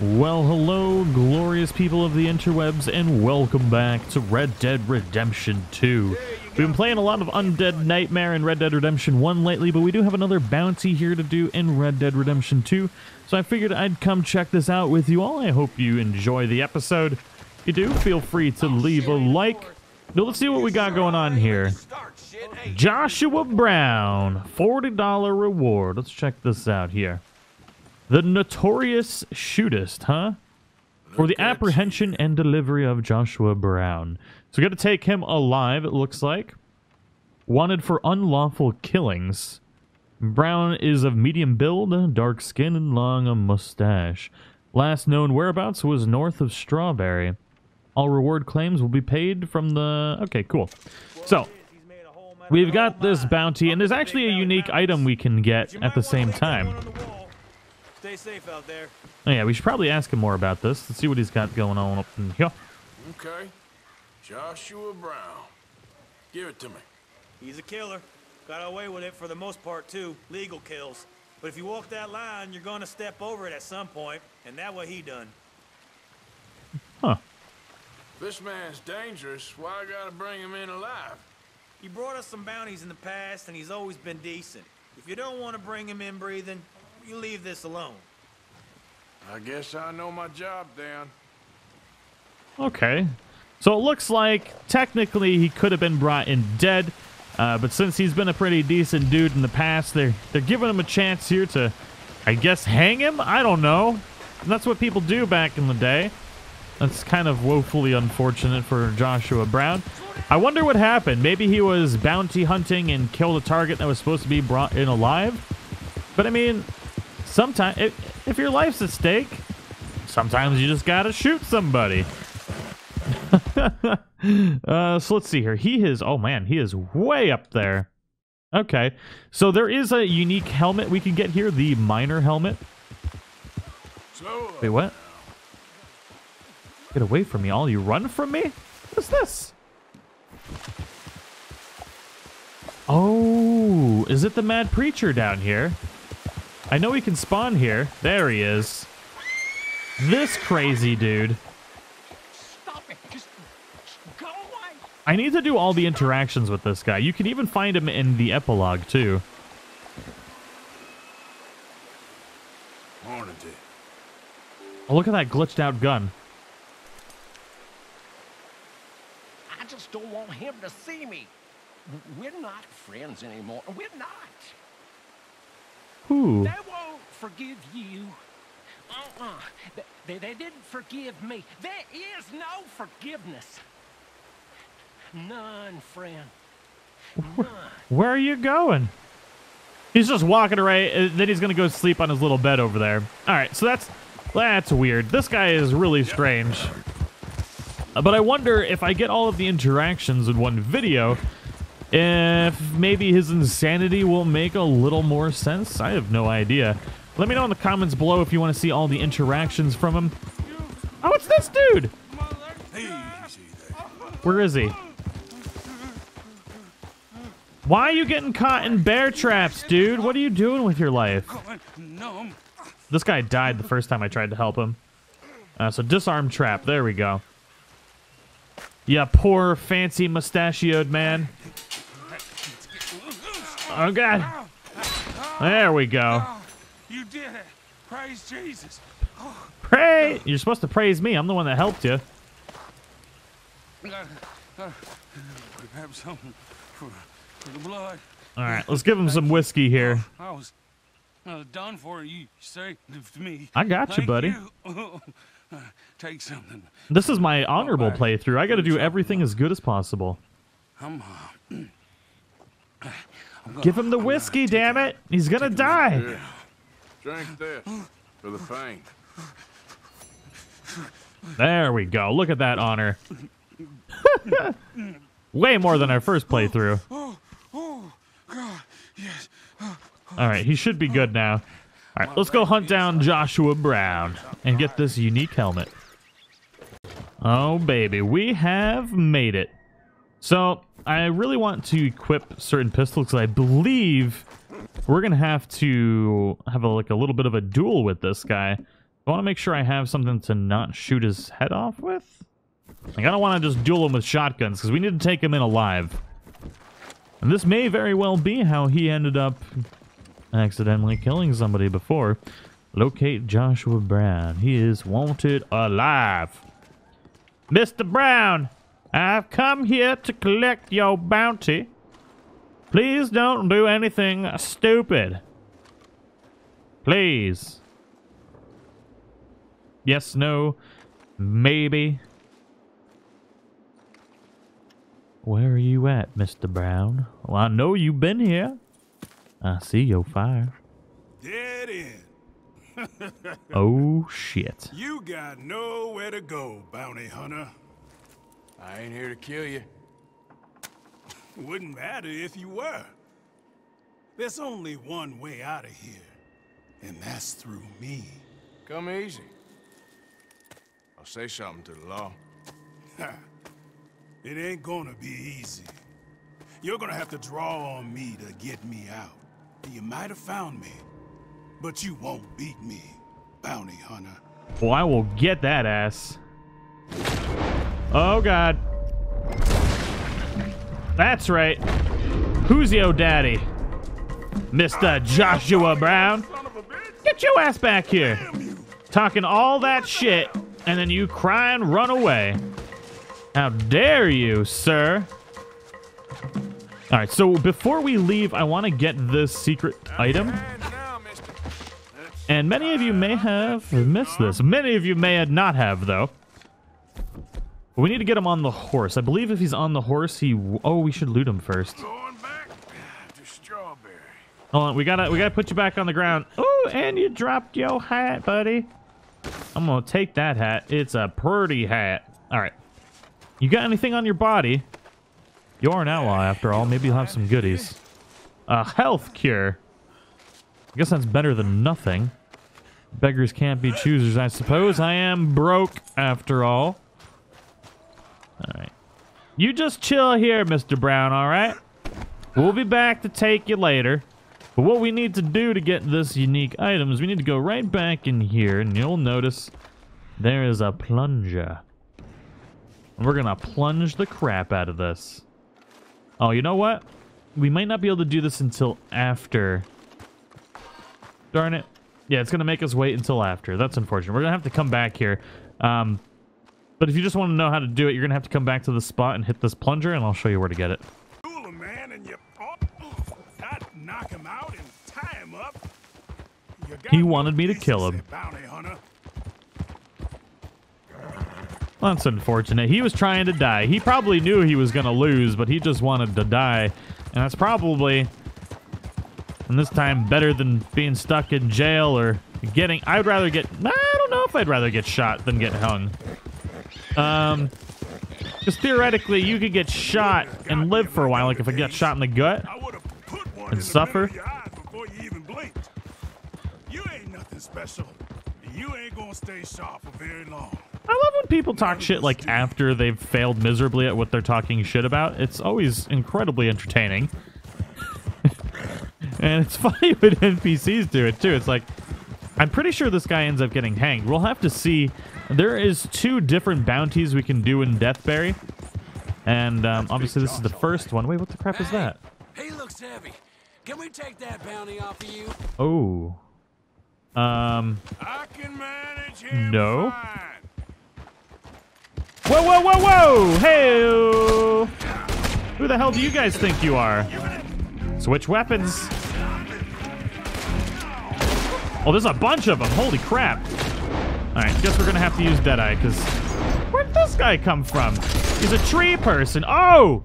Well, hello, glorious people of the interwebs, and welcome back to Red Dead Redemption 2. We've been playing a lot of Undead Nightmare and Red Dead Redemption 1 lately, but we do have another bounty here to do in Red Dead Redemption 2, so I figured I'd come check this out with you all. I hope you enjoy the episode. If you do, feel free to leave a like. Now, let's see what we got going on here. Joshua Brown, $40 reward. Let's check this out here. The notorious shootist, huh? For the apprehension and delivery of Joshua Brown. So we got to take him alive, it looks like. Wanted for unlawful killings. Brown is of medium build, dark skin, and long a mustache. Last known whereabouts was north of Strawberry. All reward claims will be paid from the... Okay, cool. So, we've got this bounty, and there's actually a unique item we can get at the same time. Stay safe out there. Oh, yeah, we should probably ask him more about this. Let's see what he's got going on up in here. Okay. Joshua Brown. Give it to me. He's a killer. Got away with it for the most part, too. Legal kills. But if you walk that line, you're gonna step over it at some point, and that what he done. Huh. This man's dangerous. Why I gotta bring him in alive? He brought us some bounties in the past, and he's always been decent. If you don't want to bring him in breathing, you leave this alone. I guess I know my job, Dan. Okay. So it looks like technically he could have been brought in dead, uh, but since he's been a pretty decent dude in the past, they're they're giving him a chance here to, I guess, hang him. I don't know. And that's what people do back in the day. That's kind of woefully unfortunate for Joshua Brown. I wonder what happened. Maybe he was bounty hunting and killed a target that was supposed to be brought in alive. But I mean, sometimes if, if your life's at stake, sometimes you just gotta shoot somebody. uh, so let's see here. He is, oh man, he is way up there. Okay, so there is a unique helmet we can get here, the miner helmet. Wait, what? Get away from me, all you run from me? What's this? Oh, is it the mad preacher down here? I know he can spawn here. There he is. This crazy dude. Stop it! Just go away! I need to do all the interactions with this guy. You can even find him in the epilogue, too. morning to you. Oh, look at that glitched out gun. I just don't want him to see me. We're not friends anymore. We're not. Whew. They won't forgive you. Uh-uh. They, they, didn't forgive me. There is no forgiveness. None, friend. None. Where are you going? He's just walking away, and then he's gonna go sleep on his little bed over there. All right, so that's that's weird. This guy is really strange. Uh, But I wonder if I get all of the interactions in one video, if maybe his insanity will make a little more sense. I have no idea. Let me know in the comments below if you want to see all the interactions from him. Oh, it's this dude. Where is he? Why are you getting caught in bear traps, dude? What are you doing with your life? This guy died the first time I tried to help him. Uh, so disarm trap. There we go. Yeah, poor fancy mustachioed man. Oh god. There we go. You did it. Praise Jesus. Pray. You're supposed to praise me. I'm the one that helped you. Grab something for, the blood. All right, let's give him some whiskey here. I was uh, done for. You saved me. I got you, buddy. Take something. This is my honorable playthrough. I got to do everything as good as possible. I'm, Give him the whiskey, damn it. He's gonna die. Drink this for the pain. There we go. Look at that honor. Way more than our first playthrough. All right, he should be good now. All right, let's go hunt down Joshua Brown and get this unique helmet. Oh, baby, we have made it. So, I really want to equip certain pistols because I believe we're going to have to have a, like a little bit of a duel with this guy. I want to make sure I have something to not shoot his head off with. Like, I don't want to just duel him with shotguns, because we need to take him in alive. And this may very well be how he ended up accidentally killing somebody before. Locate Joshua Brown. He is wanted alive. Mr. Brown, I've come here to collect your bounty. Please don't do anything stupid. Please. Yes, no, maybe. Where are you at, Mr. Brown? Well, I know you've been here. I see your fire. Dead end. Oh, shit. You got nowhere to go, bounty hunter. I ain't here to kill you. Wouldn't matter if you were. There's only one way out of here, and that's through me. Come easy. I'll say something to the law. It ain't gonna be easy. You're gonna have to draw on me to get me out. You might have found me, but you won't beat me, bounty hunter. Well, I will get that ass. Oh, God. That's right. Who's your daddy? Mr. Joshua Brown. Get your ass back here. Talking all that shit, and then you cry and run away. How dare you, sir? All right, so before we leave, I want to get this secret item. And many of you may have missed this. Many of you may not have, though. We need to get him on the horse. I believe if he's on the horse, he... Oh, we should loot him first. Going back to Strawberry. Hold on, we gotta, we gotta put you back on the ground. Oh, and you dropped your hat, buddy. I'm gonna take that hat. It's a pretty hat. All right. You got anything on your body? You're an ally, after all. Maybe you'll have some goodies. A health cure. I guess that's better than nothing. Beggars can't be choosers, I suppose. I am broke, after all. Alright. You just chill here, Mr. Brown, alright? We'll be back to take you later. But what we need to do to get this unique item is we need to go right back in here, and you'll notice there is a plunger. And we're gonna plunge the crap out of this. Oh, you know what? We might not be able to do this until after. Darn it. Yeah, it's gonna make us wait until after. That's unfortunate. We're gonna have to come back here. Um, but if you just want to know how to do it, you're gonna have to come back to the spot and hit this plunger, and I'll show you where to get it. Fool a man and you... Oh, I'd knock him out and tie him up. He wanted me to kill him. That's unfortunate. He was trying to die. He probably knew he was going to lose, but he just wanted to die. And that's probably, and this time, better than being stuck in jail or getting... I'd rather get... I don't know if I'd rather get shot than get hung. Um, Because theoretically, you could get shot and live for a while, like if I got shot in the gut. I would have put one And suffer? middle of your eye before you even blinked. You ain't nothing special. You ain't gonna stay sharp for very long. I love when people talk shit like after they've failed miserably at what they're talking shit about. It's always incredibly entertaining. and it's funny when NPCs do it too. It's like, I'm pretty sure this guy ends up getting hanged. We'll have to see. There is two different bounties we can do in Deathberry. And um, obviously this is the first one. Wait, what the crap is that? He looks heavy. Can we take that bounty off of you? Oh. Um. I can manage him No. fine. Whoa, whoa, whoa, whoa! Hey! Who the hell do you guys think you are? Switch weapons. Oh, there's a bunch of them. Holy crap. Alright, guess we're gonna have to use Deadeye, because... Where'd this guy come from? He's a tree person. Oh!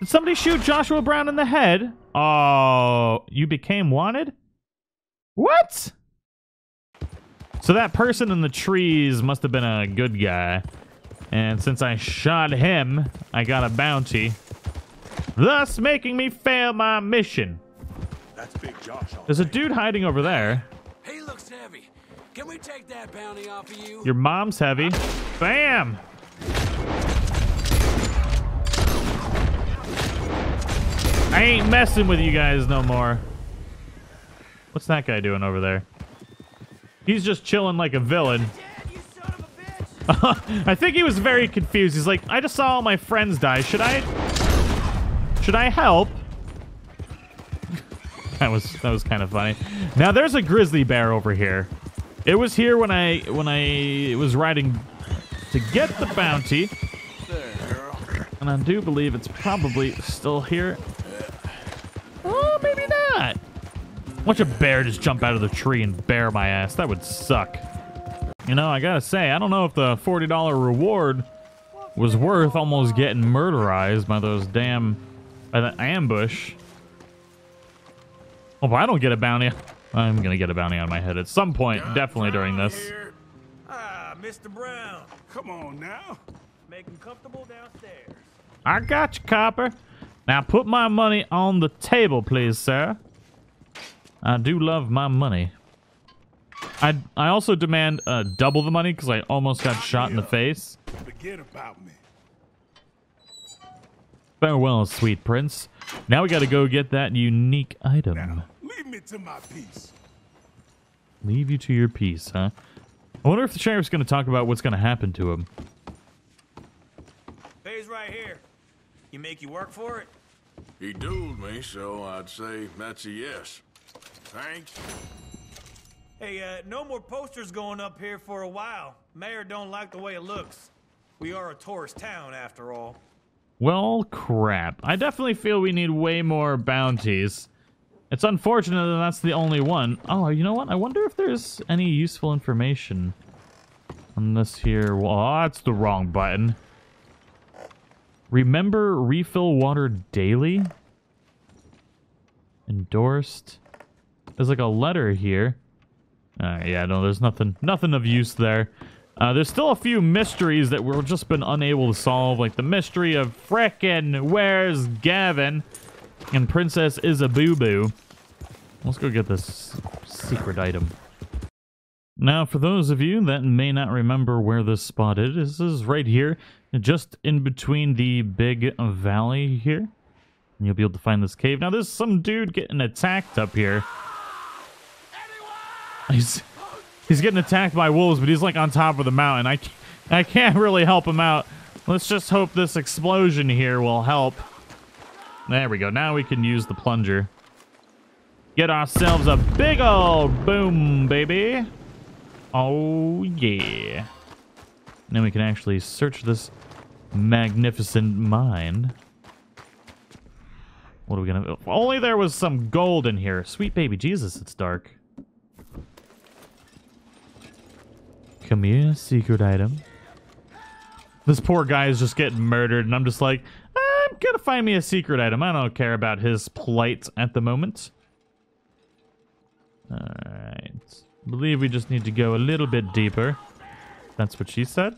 Did somebody shoot Joshua Brown in the head? Oh, you became wanted? What? So that person in the trees must have been a good guy. And since I shot him, I got a bounty. Thus making me fail my mission. That's Big Josh. There's a dude hiding over there. He looks heavy. Can we take that bounty off of you? Your mom's heavy. Bam! I ain't messing with you guys no more. What's that guy doing over there? He's just chilling like a villain. Dad, you son of a bitch! I think he was very confused. He's like, I just saw all my friends die. Should I... Should I help? that was that was kind of funny. Now there's a grizzly bear over here. It was here when I when I was riding to get the bounty. And I do believe it's probably still here. Oh, maybe not. Watch a bear just jump out of the tree and bear my ass. That would suck. You know, I gotta say, I don't know if the $40 reward was worth almost getting murderized by those damn... by the ambush. Oh, I don't get a bounty. I'm gonna get a bounty on my head at some point, Got definitely during this. here. Ah, Mr. Brown. Come on now. Make him comfortable downstairs. I got you, copper. Now put my money on the table, please, sir. I do love my money. I I also demand uh, double the money because I almost got shot in the face. Forget about me. Farewell, sweet prince. Now we got to go get that unique item. Now, leave me to my peace. Leave you to your peace, huh? I wonder if the sheriff's going to talk about what's going to happen to him. Pays right here. You make you work for it? He dueled me, so I'd say that's a yes. Thanks. Hey, uh, no more posters going up here for a while. Mayor don't like the way it looks. We are a tourist town, after all. Well, crap. I definitely feel we need way more bounties. It's unfortunate that that's the only one. Oh, you know what? I wonder if there's any useful information on this here. Well, oh, that's the wrong button. Remember refill water daily? Endorsed. There's like a letter here. Uh, yeah, no, there's nothing, nothing of use there. Uh, there's still a few mysteries that we've just been unable to solve, like the mystery of frickin' where's Gavin and Princess is a boo-boo. Let's go get this secret item. Now, for those of you that may not remember where this spot is, this is right here, just in between the big valley here. And you'll be able to find this cave. Now, there's some dude getting attacked up here. He's he's getting attacked by wolves, but he's like on top of the mountain. I, I can't really help him out. Let's just hope this explosion here will help. There we go. Now we can use the plunger. Get ourselves a big old boom, baby. Oh yeah. And we can actually search this magnificent mine. What are we gonna? Only there was some gold in here. Sweet baby Jesus, it's dark. Come here, secret item. This poor guy is just getting murdered, and I'm just like, I'm gonna find me a secret item. I don't care about his plight at the moment. Alright. believe we just need to go a little bit deeper. That's what she said.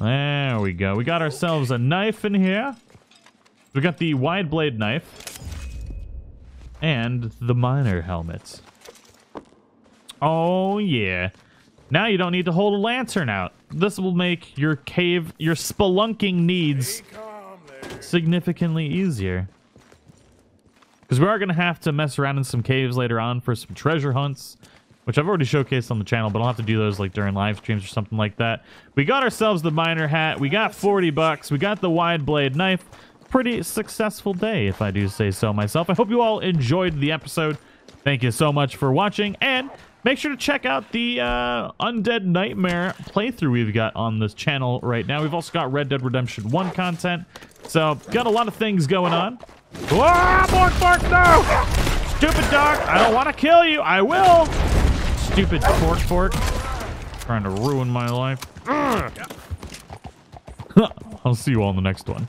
There we go. We got ourselves a knife in here. We got the wide blade knife. And the miner helmet. Oh, yeah. Now you don't need to hold a lantern out. This will make your cave, your spelunking needs significantly easier. Because we are going to have to mess around in some caves later on for some treasure hunts, which I've already showcased on the channel, but I'll have to do those like during live streams or something like that. We got ourselves the miner hat. We got 40 bucks. We got the wide blade knife. Pretty successful day, if I do say so myself. I hope you all enjoyed the episode. Thank you so much for watching, and make sure to check out the uh, Undead Nightmare playthrough we've got on this channel right now. We've also got Red Dead Redemption 1 content, so got a lot of things going on. Ah, bark, bark, no! Stupid dog, I don't want to kill you. I will. Stupid fork fork. Trying to ruin my life. I'll see you all in the next one.